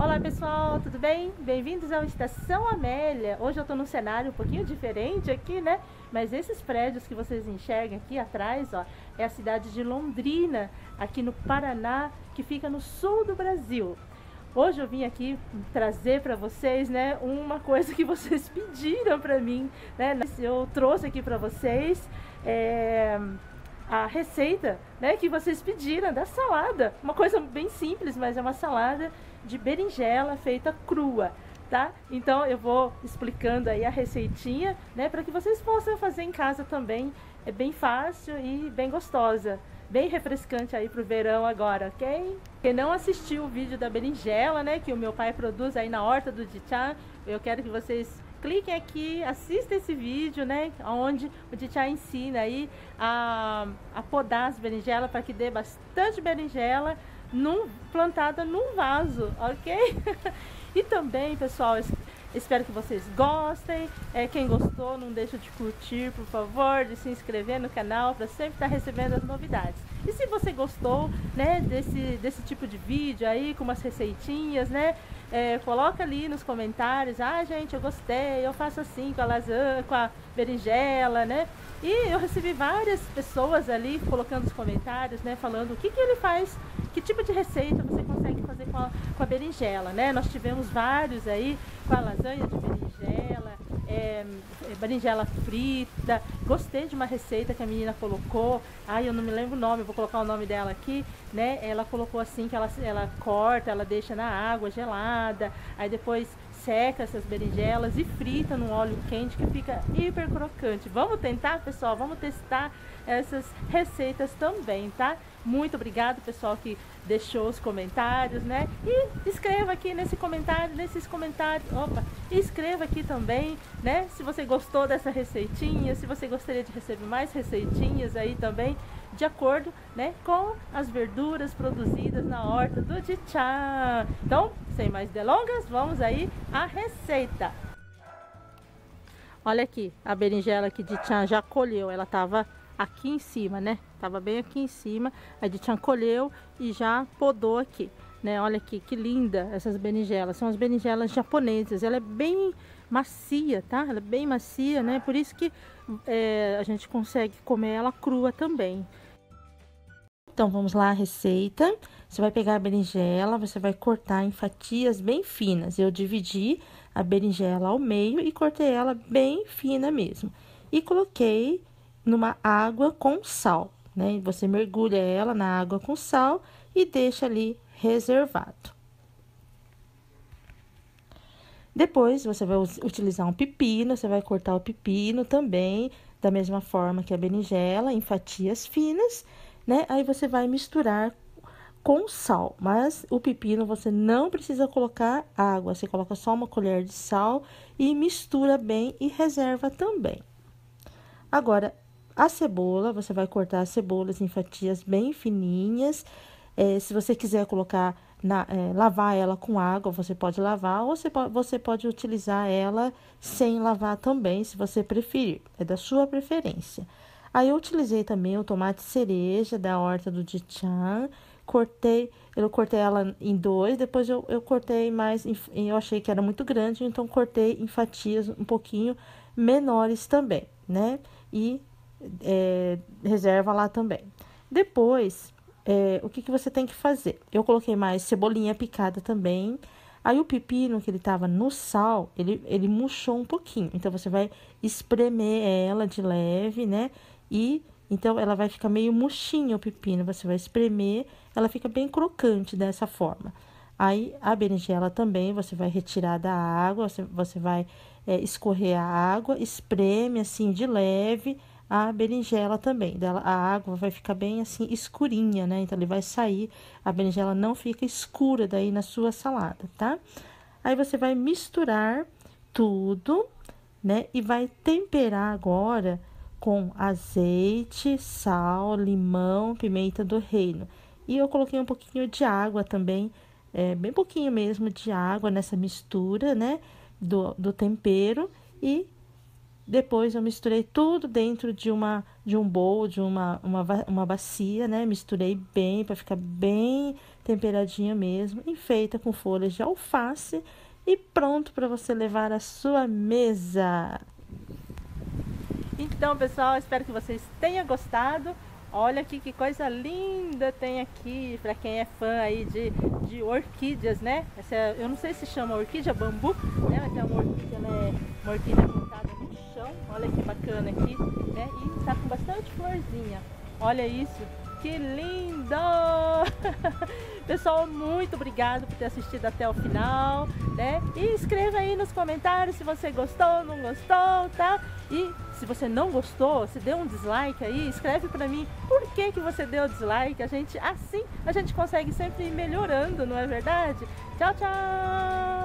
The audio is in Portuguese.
Olá pessoal, tudo bem? Bem-vindos ao Estação Amélia. Hoje eu estou num cenário um pouquinho diferente aqui, né? Mas esses prédios que vocês enxergam aqui atrás, ó, é a cidade de Londrina, aqui no Paraná, que fica no sul do Brasil. Hoje eu vim aqui trazer para vocês, né, uma coisa que vocês pediram para mim, né? Eu trouxe aqui para vocês é, a receita, né, que vocês pediram da salada. Uma coisa bem simples, mas é uma salada de berinjela feita crua, tá? Então eu vou explicando aí a receitinha, né, para que vocês possam fazer em casa também. É bem fácil e bem gostosa. Bem refrescante aí pro verão agora, ok? Quem não assistiu o vídeo da berinjela, né, que o meu pai produz aí na horta do Dichan, eu quero que vocês cliquem aqui, assistam esse vídeo, né? Onde o Dichan ensina aí a, a podar as berinjelas para que dê bastante berinjela num, plantada num vaso, ok? e também, pessoal, espero que vocês gostem. É, quem gostou, não deixa de curtir, por favor, de se inscrever no canal para sempre estar recebendo as novidades. E se você gostou, né, desse, desse tipo de vídeo aí, com umas receitinhas, né, é, coloca ali nos comentários, ah, gente, eu gostei, eu faço assim com a lasanha, com a berinjela, né, e eu recebi várias pessoas ali colocando os comentários, né, falando o que que ele faz que tipo de receita você consegue fazer com a, com a berinjela, né? Nós tivemos vários aí com a lasanha de berinjela, é, é, berinjela frita. Gostei de uma receita que a menina colocou. Ai, eu não me lembro o nome, vou colocar o nome dela aqui, né? Ela colocou assim que ela, ela corta, ela deixa na água gelada, aí depois seca essas berinjelas e frita no óleo quente que fica hiper crocante. Vamos tentar, pessoal? Vamos testar essas receitas também, tá? Muito obrigado, pessoal, que deixou os comentários, né? E escreva aqui nesse comentário, nesses comentários, opa, escreva aqui também, né? Se você gostou dessa receitinha, se você gostaria de receber mais receitinhas aí também, de acordo, né, com as verduras produzidas na horta do Tchá. Então, sem mais delongas, vamos aí à receita. Olha aqui, a berinjela que Tchá já colheu, ela estava aqui em cima, né? Tava bem aqui em cima. A gente colheu e já podou aqui, né? Olha aqui que linda essas berinjelas. São as berinjelas japonesas. Ela é bem macia, tá? Ela é bem macia, né? Por isso que é, a gente consegue comer ela crua também. Então, vamos lá a receita. Você vai pegar a berinjela, você vai cortar em fatias bem finas. Eu dividi a berinjela ao meio e cortei ela bem fina mesmo. E coloquei numa água com sal, né? Você mergulha ela na água com sal e deixa ali reservado. Depois, você vai utilizar um pepino, você vai cortar o pepino também, da mesma forma que a berinjela, em fatias finas, né? Aí você vai misturar com sal, mas o pepino você não precisa colocar água, você coloca só uma colher de sal e mistura bem e reserva também. Agora, a cebola, você vai cortar as cebolas em fatias bem fininhas. É, se você quiser colocar, na, é, lavar ela com água, você pode lavar, ou você pode, você pode utilizar ela sem lavar também, se você preferir. É da sua preferência. Aí eu utilizei também o tomate cereja da horta do Dichan. Cortei, eu cortei ela em dois, depois eu, eu cortei mais, eu achei que era muito grande, então cortei em fatias um pouquinho menores também, né? E é, reserva lá também. Depois, é, o que, que você tem que fazer? Eu coloquei mais cebolinha picada também. Aí o pepino que ele tava no sal, ele, ele murchou um pouquinho. Então você vai espremer ela de leve, né? E então ela vai ficar meio murchinha o pepino. Você vai espremer, ela fica bem crocante dessa forma. Aí a berinjela também você vai retirar da água, você, você vai é, escorrer a água, espreme assim de leve a berinjela também. A água vai ficar bem assim escurinha, né? Então ele vai sair, a berinjela não fica escura daí na sua salada, tá? Aí você vai misturar tudo, né? E vai temperar agora com azeite, sal, limão, pimenta do reino. E eu coloquei um pouquinho de água também, é, bem pouquinho mesmo de água nessa mistura, né? Do, do tempero e depois eu misturei tudo dentro de uma de um bowl, de uma, uma, uma bacia, né? Misturei bem para ficar bem temperadinha mesmo, enfeita com folhas de alface e pronto para você levar à sua mesa. Então, pessoal, espero que vocês tenham gostado. Olha aqui que coisa linda tem aqui para quem é fã aí de, de orquídeas, né? Essa é, eu não sei se chama orquídea bambu, né? Mas é uma orquídea, é uma orquídea plantada chão. Olha que bacana aqui, né? E tá com bastante florzinha. Olha isso, que lindo! Pessoal, muito obrigado por ter assistido até o final, né? E escreva aí nos comentários se você gostou, não gostou, tá? E se você não gostou, se deu um dislike aí, escreve para mim por que que você deu dislike. A gente assim, a gente consegue sempre ir melhorando, não é verdade? Tchau, tchau.